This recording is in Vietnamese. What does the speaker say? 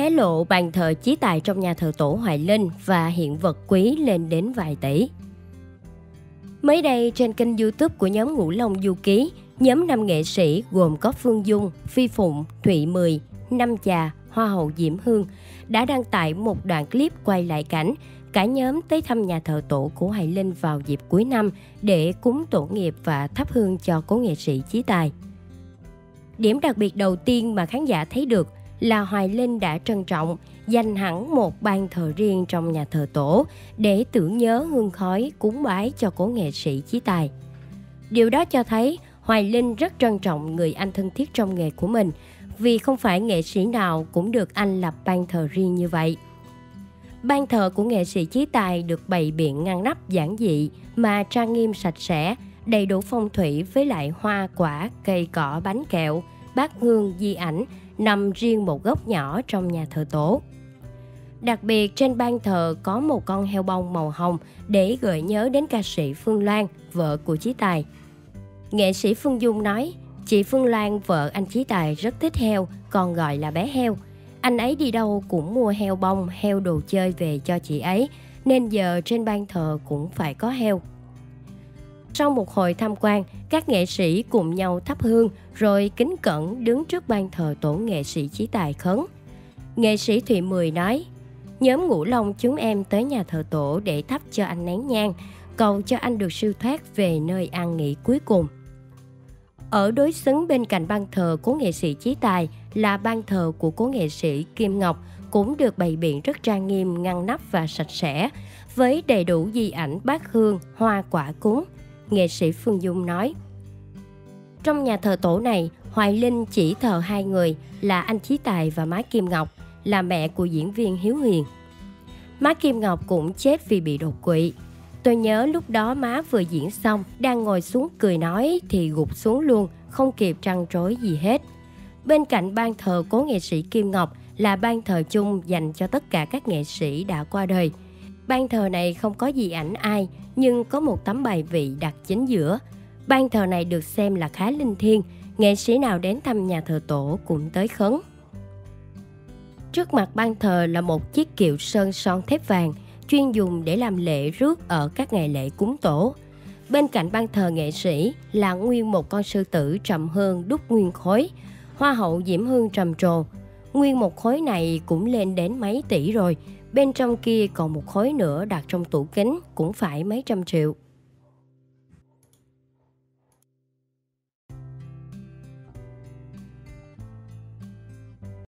hé lộ bàn thờ chí tài trong nhà thờ tổ Hoài Linh và hiện vật quý lên đến vài tỷ. Mới đây trên kênh youtube của nhóm Ngũ Long Du Ký, nhóm năm nghệ sĩ gồm có Phương Dung, Phi Phụng, Thụy Mười, Năm Trà, Hoa hậu Diễm Hương đã đăng tải một đoạn clip quay lại cảnh cả nhóm tới thăm nhà thờ tổ của Hoài Linh vào dịp cuối năm để cúng tổ nghiệp và thắp hương cho cố nghệ sĩ Chí Tài. Điểm đặc biệt đầu tiên mà khán giả thấy được là Hoài Linh đã trân trọng dành hẳn một ban thờ riêng trong nhà thờ tổ để tưởng nhớ hương khói cúng bái cho cố nghệ sĩ Chí Tài. Điều đó cho thấy Hoài Linh rất trân trọng người anh thân thiết trong nghề của mình vì không phải nghệ sĩ nào cũng được anh lập ban thờ riêng như vậy. Ban thờ của nghệ sĩ Chí Tài được bày biện ngăn nắp giản dị mà trang nghiêm sạch sẽ, đầy đủ phong thủy với lại hoa quả, cây cỏ, bánh kẹo, bát hương, di ảnh nằm riêng một góc nhỏ trong nhà thờ tổ. Đặc biệt trên ban thờ có một con heo bông màu hồng để gợi nhớ đến ca sĩ Phương Loan, vợ của Chí Tài. Nghệ sĩ Phương Dung nói, chị Phương Loan, vợ anh Chí Tài rất thích heo, còn gọi là bé heo. Anh ấy đi đâu cũng mua heo bông, heo đồ chơi về cho chị ấy, nên giờ trên ban thờ cũng phải có heo. Sau một hồi tham quan, các nghệ sĩ cùng nhau thắp hương rồi kính cẩn đứng trước ban thờ tổ nghệ sĩ Chí Tài khấn. Nghệ sĩ Thụy Mười nói, nhóm ngũ long chúng em tới nhà thờ tổ để thắp cho anh nén nhang, cầu cho anh được siêu thoát về nơi an nghỉ cuối cùng. Ở đối xứng bên cạnh ban thờ của nghệ sĩ Chí Tài là ban thờ của cố nghệ sĩ Kim Ngọc cũng được bày biện rất trang nghiêm, ngăn nắp và sạch sẽ, với đầy đủ di ảnh bát hương, hoa quả cúng. Nghệ sĩ Phương Dung nói, Trong nhà thờ tổ này, Hoài Linh chỉ thờ hai người là anh Chí Tài và má Kim Ngọc, là mẹ của diễn viên Hiếu Hiền. Má Kim Ngọc cũng chết vì bị đột quỵ. Tôi nhớ lúc đó má vừa diễn xong, đang ngồi xuống cười nói thì gục xuống luôn, không kịp trăn trối gì hết. Bên cạnh ban thờ cố nghệ sĩ Kim Ngọc là ban thờ chung dành cho tất cả các nghệ sĩ đã qua đời. Ban thờ này không có gì ảnh ai, nhưng có một tấm bài vị đặt chính giữa. Ban thờ này được xem là khá linh thiêng, nghệ sĩ nào đến thăm nhà thờ tổ cũng tới khấn. Trước mặt ban thờ là một chiếc kiệu sơn son thép vàng, chuyên dùng để làm lễ rước ở các ngày lễ cúng tổ. Bên cạnh ban thờ nghệ sĩ là nguyên một con sư tử trầm hương đúc nguyên khối, hoa hậu diễm hương trầm trồ. Nguyên một khối này cũng lên đến mấy tỷ rồi, bên trong kia còn một khối nữa đặt trong tủ kính cũng phải mấy trăm triệu.